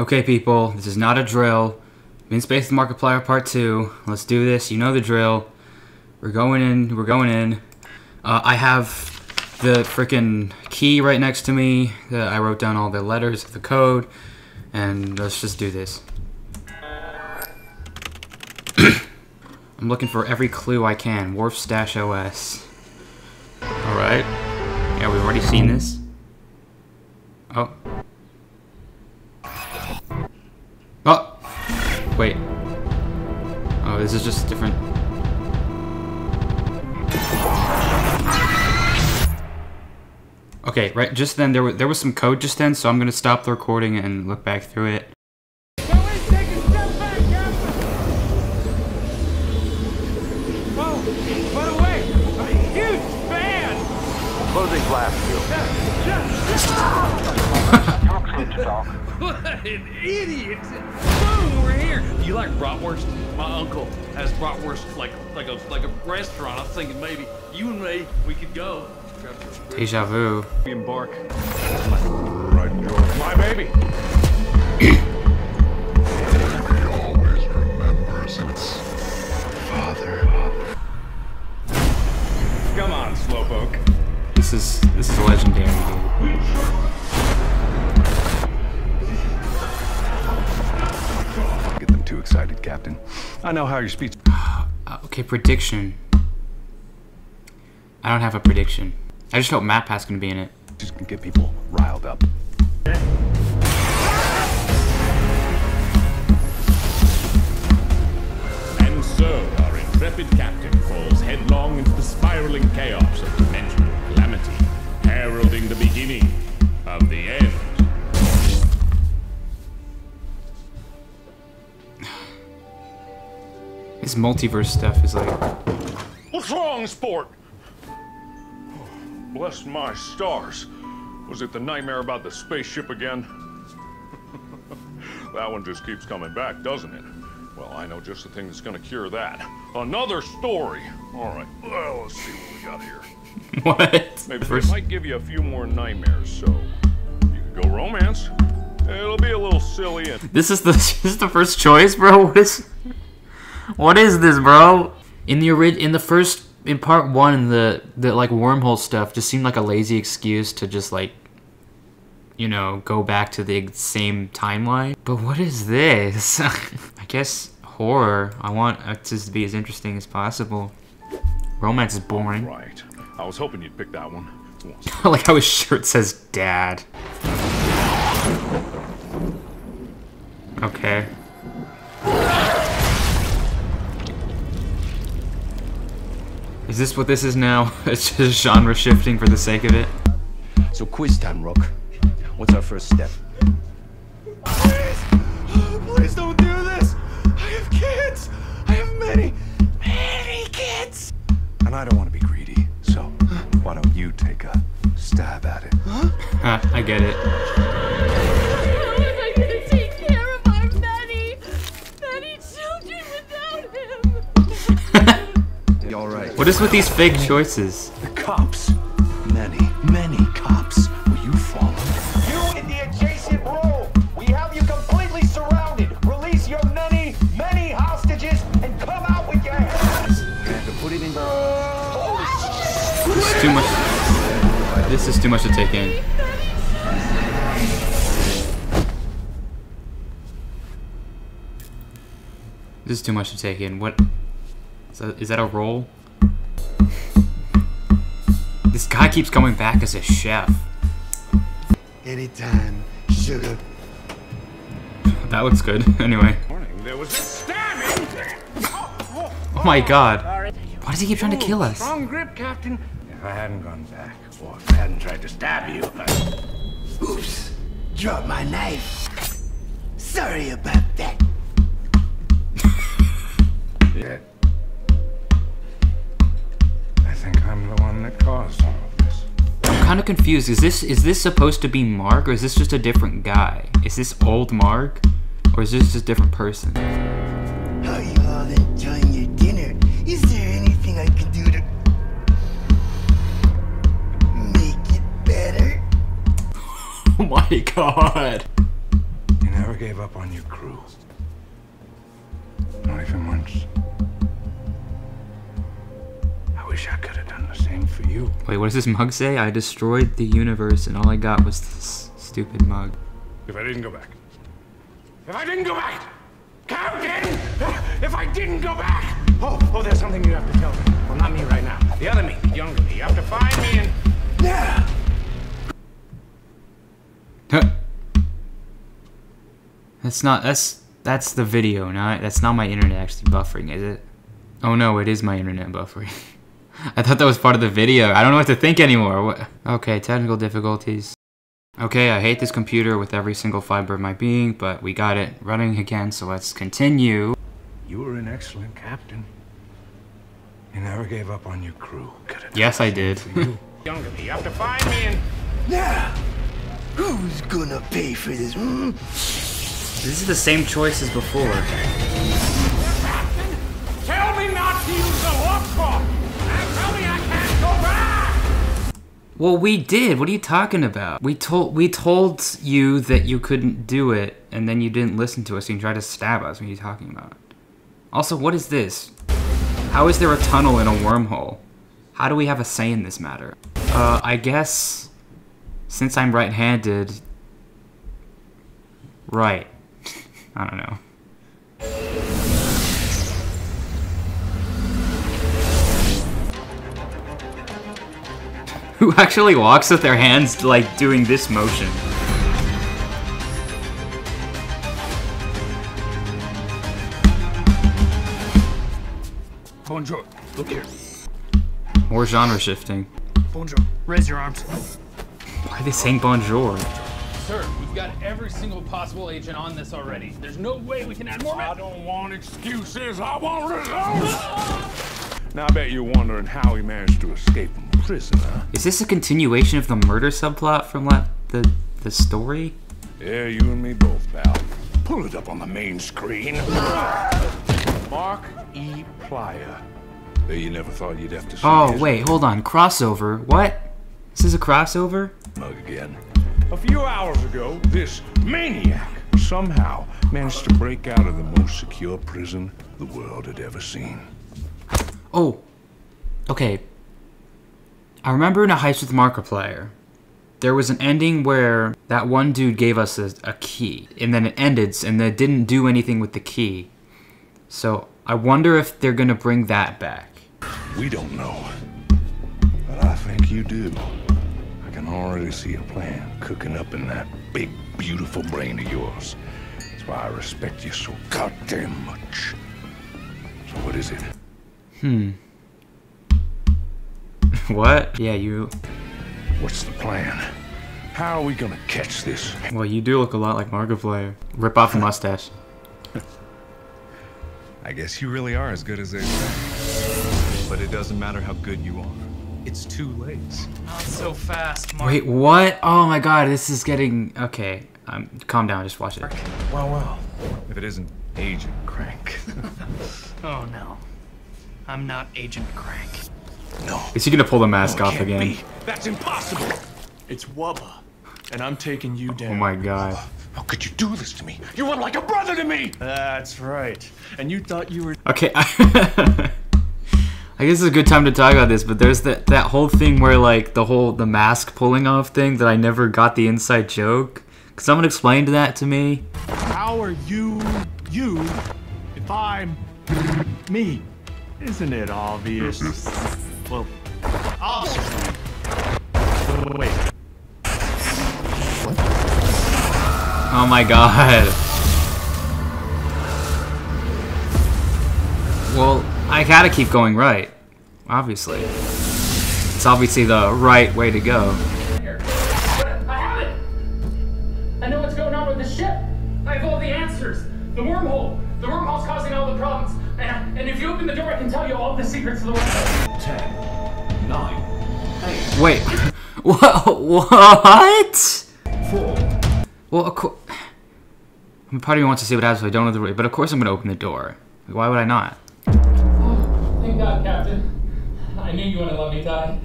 Okay, people, this is not a drill. In Space Markiplier Part 2. Let's do this. You know the drill. We're going in. We're going in. Uh, I have the freaking key right next to me. I wrote down all the letters of the code. And let's just do this. I'm looking for every clue I can. Wharf Stash OS. Alright. Yeah, we've already seen this. Oh. Oh! Wait. Oh, this is just different. Okay, right, just then there was, there was some code just then, so I'm gonna stop the recording and look back through it. Closing blast What an idiot! Boom, we're here. Do you like bratwurst? My uncle has bratwurst like like a like a restaurant. I was thinking maybe you and me we could go. Deja vu. We embark. Right, George. My baby. always remember since father. Come on, slowpoke. This is this is legendary, dude. Captain. I know how your speech. Uh, okay, prediction. I don't have a prediction. I just hope Matt Pat gonna be in it. Just can get people riled up. And so, our intrepid captain falls headlong into the spiraling chaos of dimensional calamity, heralding the beginning of the end. This multiverse stuff is like What's wrong, sport? Oh, bless my stars. Was it the nightmare about the spaceship again? that one just keeps coming back, doesn't it? Well, I know just the thing that's gonna cure that. Another story! Alright, well, let's see what we got here. what? Maybe First- it might give you a few more nightmares, so you could go romance. It'll be a little silly and This is the this is the first choice, bro. What is What is this, bro? In the ori- in the first in part 1 the the like wormhole stuff just seemed like a lazy excuse to just like you know, go back to the same timeline. But what is this? I guess horror. I want it to be as interesting as possible. Romance is boring. right. I was hoping you'd pick that one. like how his shirt says dad. Okay. Is this what this is now? It's just genre shifting for the sake of it. So quiz time, Rook. What's our first step? Please Please don't do this! I have kids! I have many, many kids! And I don't want to be greedy, so why don't you take a stab at it? Ah, I get it. Is with these fake choices? The cops. Many, many cops. Will you follow? You in the adjacent room! We have you completely surrounded! Release your many, many hostages and come out with your hands! Put it in. This is too much. This is too much to take in. This is too much to take in. What? Is that, is that a role? Keeps coming back as a chef. Anytime, sugar. That looks good. anyway. There was a stabbing! Oh my god. Why does he keep trying to oh, kill us? Strong grip, Captain. If I hadn't gone back, or if I hadn't tried to stab you, I... Oops. Drop my knife. Sorry about that. Yeah. Kind of confused. Is this is this supposed to be Mark or is this just a different guy? Is this old Mark or is this just a different person? How you all enjoying your dinner? Is there anything I can do to make it better? Oh my god. You never gave up on your crew. Not even once. I wish I could for you. Wait, what does this mug say? I destroyed the universe and all I got was this stupid mug. If I didn't go back. If I didn't go back! Captain! If I didn't go back! Oh, oh, there's something you have to tell me. Well, not me right now. The other me, the younger me. You have to find me and. Yeah! That's not that's that's the video, not that's not my internet actually buffering, is it? Oh no, it is my internet buffering. I thought that was part of the video. I don't know what to think anymore. What? Okay, technical difficulties. Okay, I hate this computer with every single fiber of my being, but we got it running again, so let's continue. You were an excellent captain. You never gave up on your crew. Could have Yes, I did. younger me. You have to find me and. Now, who's gonna pay for this? Hmm? this is the same choice as before. Captain, tell me not to use the hook Well, we did. What are you talking about? We told we told you that you couldn't do it, and then you didn't listen to us. And you tried to stab us. What are you talking about? Also, what is this? How is there a tunnel in a wormhole? How do we have a say in this matter? Uh, I guess since I'm right-handed, right. I don't know. Who actually walks with their hands like doing this motion? Bonjour. Look here. More genre shifting. Bonjour. Raise your arms. Why are they saying bonjour? Sir, we've got every single possible agent on this already. There's no way we can add more. I don't want excuses. I want results. now I bet you're wondering how he managed to escape from prison, huh? Is this a continuation of the murder subplot from la- the the story? Yeah, you and me both, pal. Pull it up on the main screen. Mark E. Plyer. You never thought you'd have to see Oh wait, hold on. Crossover. What? This is a crossover? mug again. A few hours ago, this maniac somehow managed to break out of the most secure prison the world had ever seen. Oh. Okay. I remember in a heist with Markiplier, there was an ending where that one dude gave us a, a key, and then it ended, and it didn't do anything with the key. So I wonder if they're gonna bring that back. We don't know. But I think you do. I can already see a plan cooking up in that big, beautiful brain of yours. That's why I respect you so goddamn much. So what is it? Hmm. what? Yeah, you. What's the plan? How are we gonna catch this? Well, you do look a lot like Markiplier. Rip off the mustache. I guess you really are as good as they say. But it doesn't matter how good you are. It's too late. Not so fast, Mark. Wait, what? Oh my god, this is getting. Okay. Um, calm down, just watch it. Well, well. If it isn't Agent Crank. Oh no. I'm not Agent Crank. No. Is he gonna pull the mask no, it off can't again? be. That's impossible. It's Wubba, and I'm taking you down. Oh my god. How could you do this to me? You were like a brother to me. That's right. And you thought you were. Okay. I guess it's a good time to talk about this, but there's that that whole thing where like the whole the mask pulling off thing that I never got the inside joke. Could someone explain that to me? How are you, you, if I'm me? Isn't it obvious? Mm-hmm. well, obviously. Wait. What? Oh my god. Well, I gotta keep going right. Obviously. It's obviously the right way to go. Secrets of the wormhole. Ten, nine, Wait. What? What? four. Well, of course. Part of me wants to see what happens if I don't know the way, but of course I'm gonna open the door. Why would I not? Oh, Thank God, Captain. I knew you wouldn't let me die.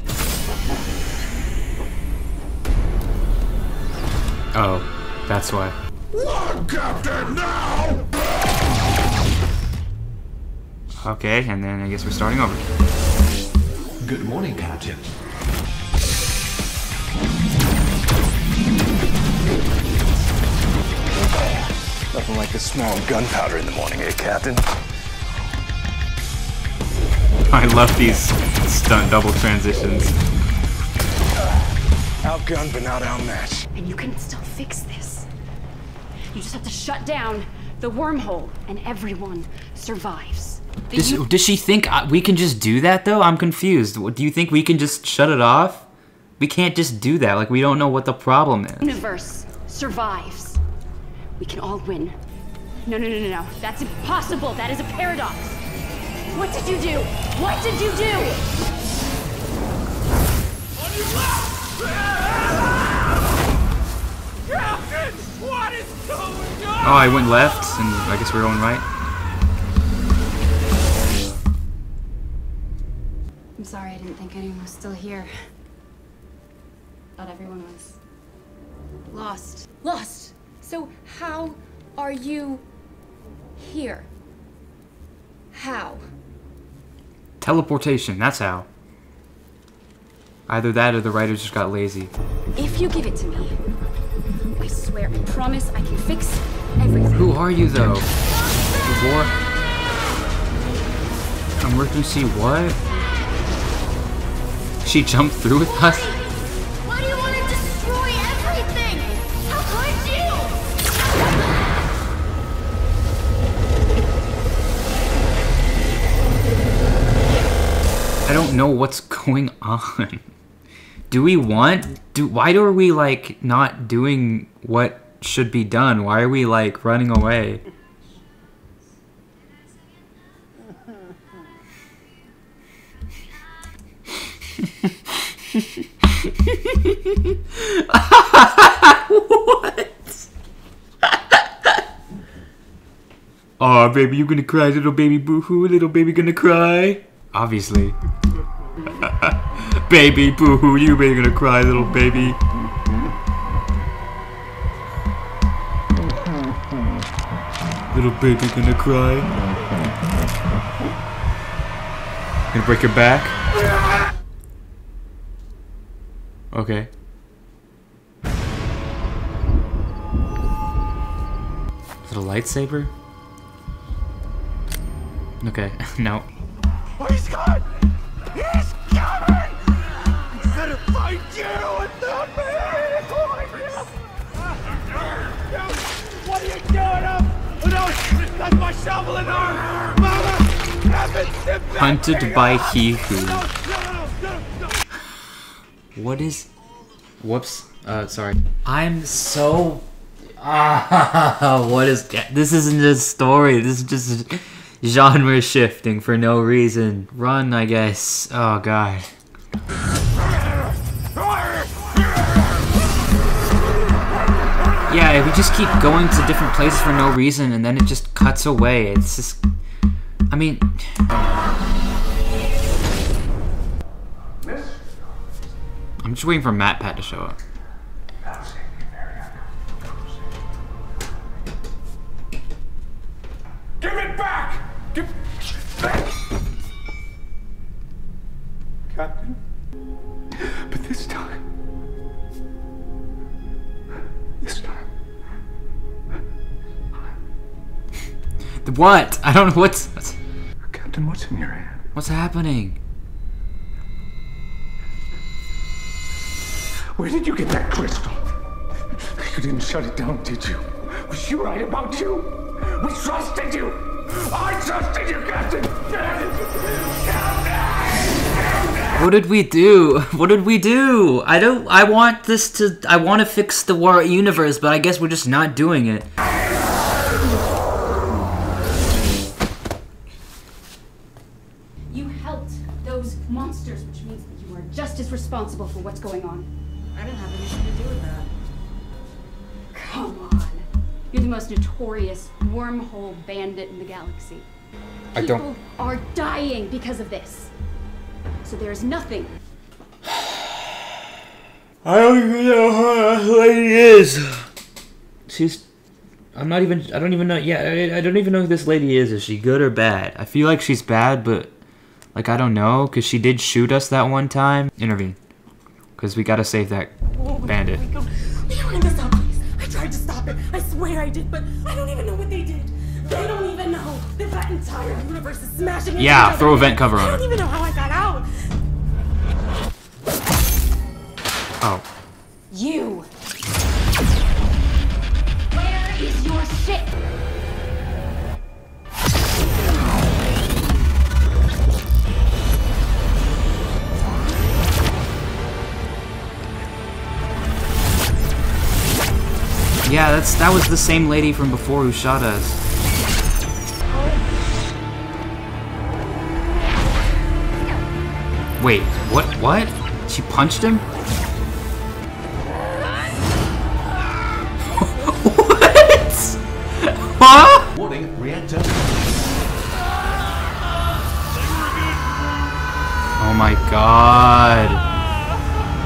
Oh, that's why. One captain now! Okay, and then I guess we're starting over. Good morning, Captain. Nothing like a small gunpowder in the morning, eh, Captain? I love these stunt double transitions. Outgunned but not outmatched. And you can still fix this. You just have to shut down the wormhole, and everyone survives. The Does, u- does she think uh, we can just do that though? I'm confused. Do you think we can just shut it off? We can't just do that. Like we don't know what the problem is. universe survives. We can all win. No, no, no, no, no. That's impossible. That is a paradox. What did you do? What did you do? Captain, what is going on? Oh, I went left, and I guess we're going right. I'm sorry, I didn't think anyone was still here. Thought everyone was lost. Lost! So, how are you here? How? Teleportation. That's how. Either that or the writers just got lazy. If you give it to me, I swear, I promise I can fix everything. Who are you though? War. Emergency what? She jumped through with us? Why do you want to destroy everything? How could you? I don't know what's going on. Do we want do why are we like not doing what should be done? Why are we like running away? What? Oh, baby, you gonna cry, little baby boo-hoo? Little baby gonna cry? Obviously. baby boo-hoo, you baby gonna cry, little baby. Little baby gonna cry. Gonna break your back? Okay. Is it a lightsaber? Okay, no. Oh, he's gone! He's coming! I'm gonna fight you and not me! Oh my God! What are you doing up? Oh no! That's my shovel and arm! Mama! Evan, sit back! Hunted by he who. What is. Whoops. Uh, sorry. I'm so. Ah, what is. This isn't just story. This is just genre shifting for no reason. Run, I guess. Oh, God. Yeah, we just keep going to different places for no reason and then it just cuts away. It's just. I mean. I'm just waiting for Matt Pat to show up. Give it back! Give Captain? But this time. This time. The What? I don't know what's. what's- Captain, what's in your hand? What's happening? Where did you get that crystal? You didn't shut it down, did you? Was she right about you? We trusted you! I trusted you, Captain! What did we do? What did we do? I don't. I want this to. I want to fix the war universe, but I guess we're just not doing it. You helped those monsters, which means that you are just as responsible for what's going on. I didn't have anything to do with that. Come on. You're the most notorious wormhole bandit in the galaxy. I People don't- are dying because of this. So there is nothing. I don't even know who that lady is. She's I'm not even. I don't even know. Yeah, I, I don't even know who this lady is. Is she good or bad? I feel like she's bad, but like I don't know because she did shoot us that one time. Intervene, because we gotta save that oh, bandit. We were in the subways. I tried to stop it. I swear I did, but I don't even know what they did. They don't even know that that entire universe is smashing Yeah, throw a vent cover on I don't even know how I got out. Oh, You. Where is your ship? Yeah. That's that was the same lady from before who shot us. Wait, what? What? She punched him? what? Huh? Warning, reactor. Oh my god.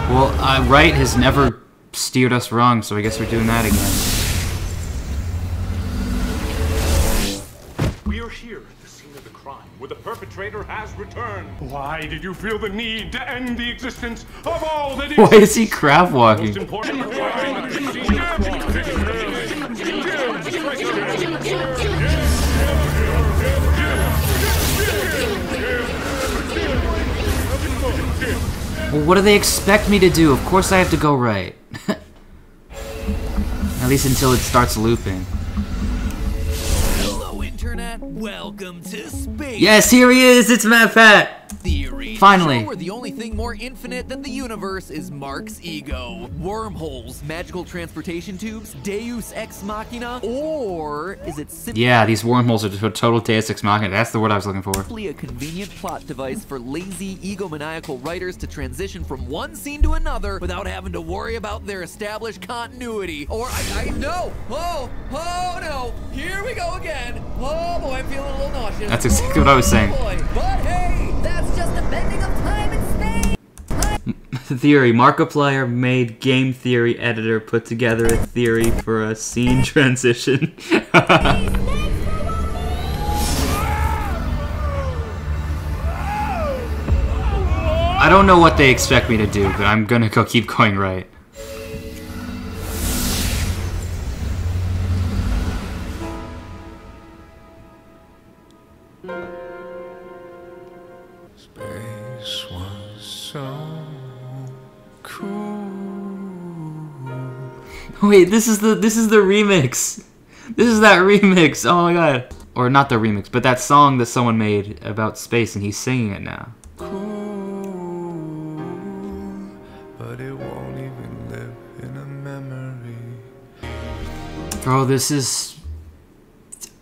Well, uh, right has never steered us wrong, so I guess we're doing that again. We are here at the scene of the crime, where the perpetrator has returned. Why did you feel the need to end the existence of all that is? Why is he crab walking? Most important crime at the scene Well, what do they expect me to do? Of course I have to go right. At least until it starts looping. Hello, Internet. Welcome to space. Yes, here he is! It's Matt Pat! Finally. Show where the only thing more infinite than the universe is Mark's ego. Wormholes, magical transportation tubes, Deus ex machina, or is it simply Yeah, these wormholes are just a total Deus Ex Machina. That's the word I was looking for. Simply a convenient plot device for lazy, egomaniacal writers to transition from one scene to another without having to worry about their established continuity? Or I, I no, oh, oh no, here we go again. Oh boy, I'm feeling a little nauseous. That's exactly what I was oh, saying. Oh, boy. But hey, that's just a Theory. Markiplier made game theory editor put together a theory for a scene transition. I don't know what they expect me to do, but I'm gonna go keep going right. Wait, this is the this is the remix. This is that remix. Oh my god. Or not the remix, but that song that someone made about space and he's singing it now. But it won't even live in a memory. Bro, this is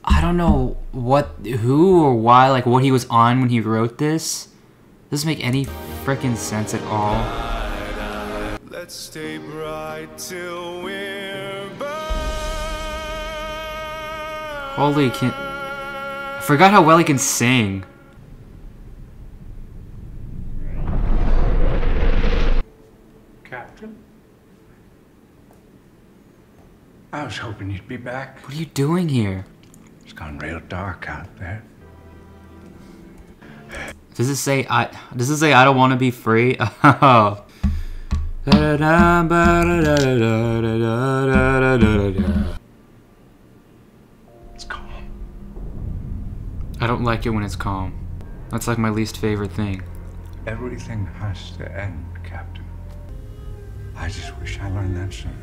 I don't know what who or why like what he was on when he wrote this. Doesn't make any freaking sense at all. Let's stay bright till we're Holy can I forgot how well he can sing. Captain? I was hoping you'd be back. What are you doing here? It's gone real dark out there. Does it say I does it say I don't want to be free? Oh. It's I don't like it when it's calm. That's like my least favorite thing. Everything has to end, Captain. I just wish I learned that sooner.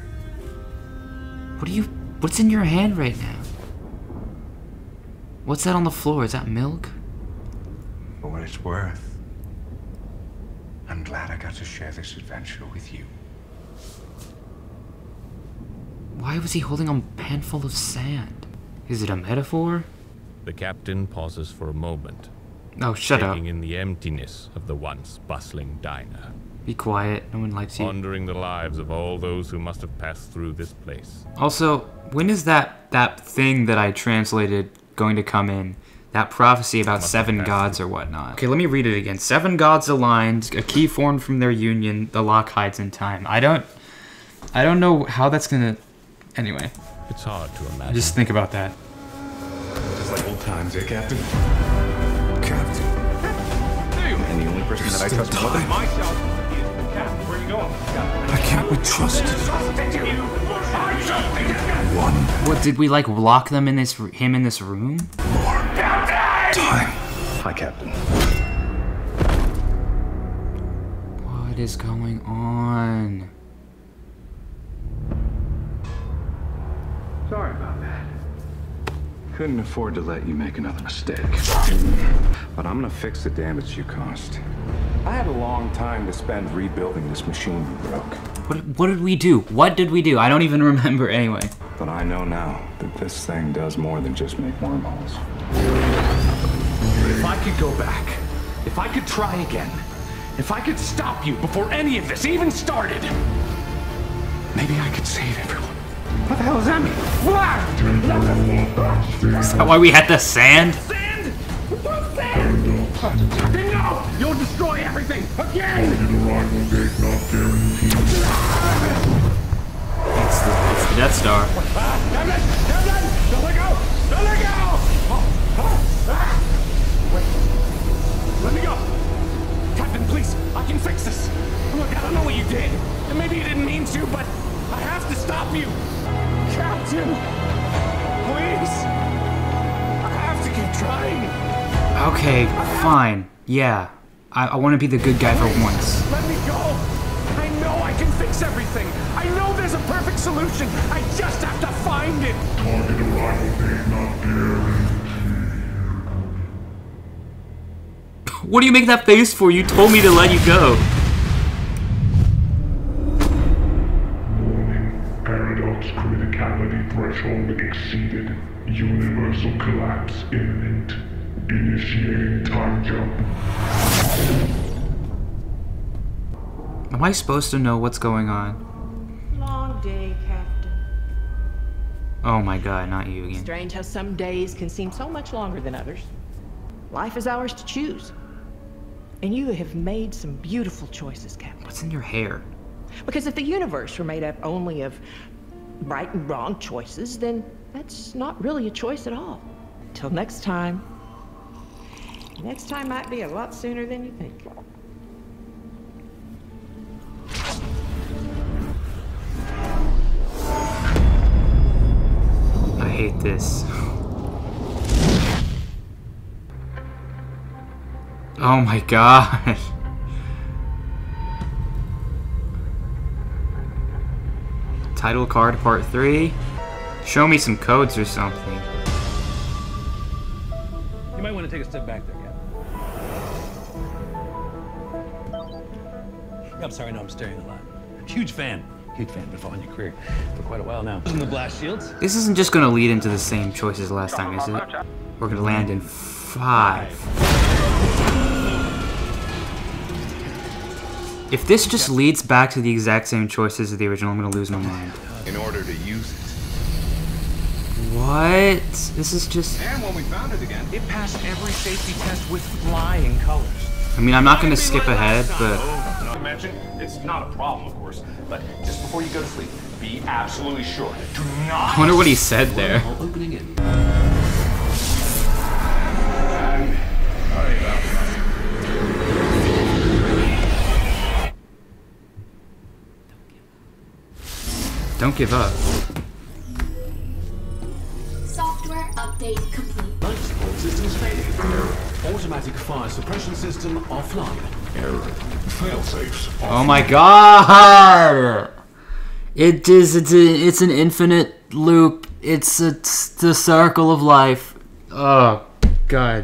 What are you what's in your hand right now? What's that on the floor? Is that milk? For what it's worth, I'm glad I got to share this adventure with you. Why was he holding a handful of sand? Is it a metaphor? The captain pauses for a moment. Oh, shut up. taking in the emptiness of the once bustling diner. Be quiet. No one likes you. Pondering the lives of all those who must have passed through this place. Also, when is that that thing that I translated going to come in? That prophecy about seven gods or whatnot. Okay, let me read it again. Seven gods aligned, a key formed from their union, the lock hides in time. I don't I don't know how that's gonna anyway. It's hard to imagine. Just think about that. Just like times, eh, Captain? Captain. And the only person that I trust more than myself is the captain. Where are you going? I can't be trusted. One What did we like lock them in this him in this room? time. Hi, Captain. What is going on? Sorry about that. Couldn't afford to let you make another mistake. But I'm gonna fix the damage you caused. I had a long time to spend rebuilding this machine you broke. What what did we do? What did we do? I don't even remember anyway. But I know now that this thing does more than just make wormholes. If I could go back, if I could try again, if I could stop you before any of this even started, maybe I could save everyone. What the hell does that mean? Is that why we had the sand? Then no! You'll destroy everything again! It's the, it's the Death Star. Yeah. I, I want to be the good guy for once. Let me go! I know I can fix everything! I know there's a perfect solution! I just have to find it! Target arrival date not What do you make that face for? You told me to let you go. Paradox criticality threshold exceeded. Universal collapse imminent. Initiating time jump. Am I supposed to know what's going on? Long day, Captain. Oh my god, not you again. Strange how some days can seem so much longer than others. Life is ours to choose. And you have made some beautiful choices, Captain. What's in your hair? Because if the universe were made up only of right and wrong choices, then that's not really a choice at all. Till next time. Next time might be a lot sooner than you think. I hate this. Oh my god. Title card part 3? Show me some codes or something. You might want to take a step back there, I'm sorry, no, I'm staring a lot. Huge fan. Huge fan. Been following your career for quite a while now. In the blast shields. This isn't just gonna lead into the same choices last time, is it? We're gonna land in five. If this just leads back to the exact same choices as the original, I'm gonna lose my mind. In order to use it. What? This is just. And when we found it again, it passed every safety test with flying colors. I mean, I'm not gonna skip ahead, but. Not mention, it's not a problem, of course. But just before you go to sleep, be absolutely sure. Do not. I wonder what he said there. Opening in. Don't give up. Software update complete. Life support systems failing. Error. Automatic fire suppression system offline. Error. Oh my god! It is. It's, a, it's an infinite loop. It's, it's the circle of life. Oh god.